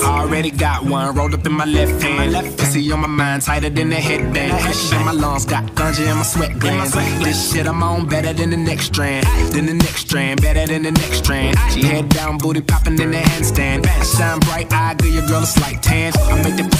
Already got one rolled up in my left hand. My left pussy on my mind, tighter than a headband. Hush in my lungs, got ganja in my sweat glands. This shit I'm on better than the next strand. Than the next strand, better than the next strand. She head down, booty popping in the handstand. Shine bright, I give your girl a slight tan. I make the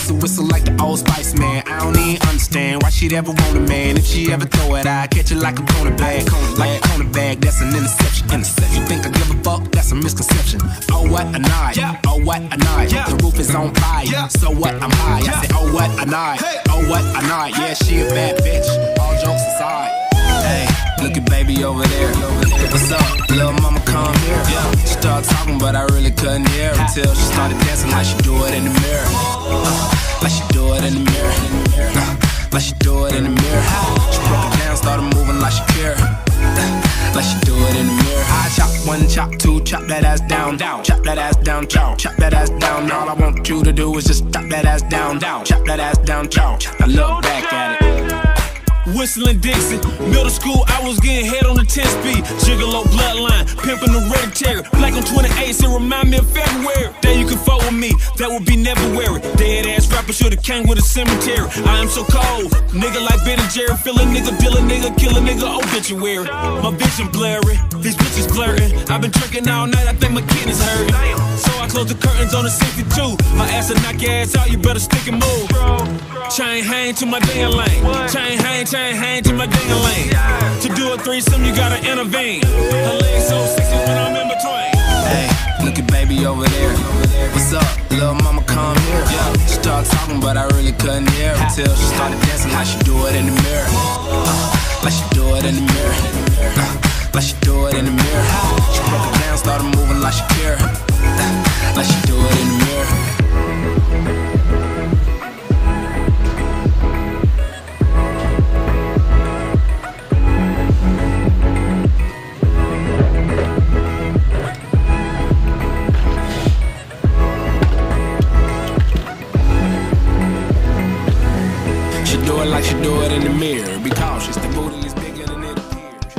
she'd ever want a man. If she ever throw it, I catch it like a cornerback. Like a cornerback, that's an interception. Interception. You think I give a fuck? That's a misconception. Oh what a night. Oh what a night. The roof is on fire. So what? I'm high. I say oh what a night. Oh what a night. Yeah, she a bad bitch. All jokes aside. Hey, look at baby over there. What's up, little mama? Come here. Yeah. She started talking, but I really couldn't hear her until she started dancing like she do it in the mirror. Uh, like she do it in the mirror. Uh, like she do it in the mirror. She broke it down, started moving like she care. Like she do it in the mirror. I chop one, chop two, chop that ass down, down. Chop that ass down, chop, chop that ass down. All I want you to do is just chop that ass down, down. Chop that ass down, chop. Now look back at it. Whistling Dixon. Middle school, I was getting head on the 10 speed. Gigolo bloodline, pimping the hereditary. Black on 28, so remind me of February. That would be never weary. Dead ass rapper should've came with a cemetery. I am so cold, nigga like Ben and Jerry. Fill a nigga, deal a nigga, kill a nigga, obituary. My vision blurry, these bitches blurring. I've been drinking all night, I think my kidneys hurting. So I close the curtains on the 62. My ass will knock your ass out, you better stick and move. Chain hang to my damn lane. Chain hang, chain hang to my damn lane. To do a threesome, you gotta intervene. Her legs over there. What's up, little mama? Come here. Yeah. She started talking, but I really couldn't hear her until she started dancing like she do it in the mirror. Uh, like she do it in the mirror. Uh, like she do it in the mirror. She broke it down, started moving like she care. Cautious, the is bigger than it appears.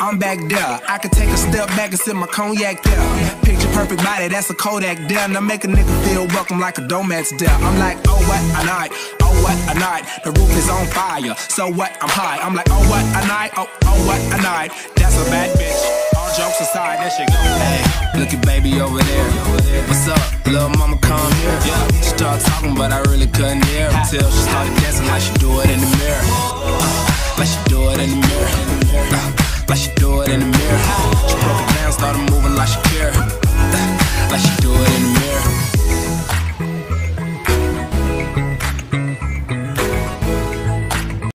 I'm back there. I can take a step back and sip my cognac there. Perfect body, that's a Kodak there. Now make a nigga feel welcome like a Domex there. I'm like, oh what a night, oh what a night. The roof is on fire, so what? I'm high. I'm like, oh what a night, oh oh what a night. That's a bad bitch. All jokes aside, that shit go. Hey, look at baby over there. What's up, little mama? Come here. Yeah. She started talking, but I really couldn't hear until she started dancing like she do it in the mirror. Uh, like she do it in the mirror. Uh, like she do it in the mirror. She broke it down, started moving like she care. Like she do it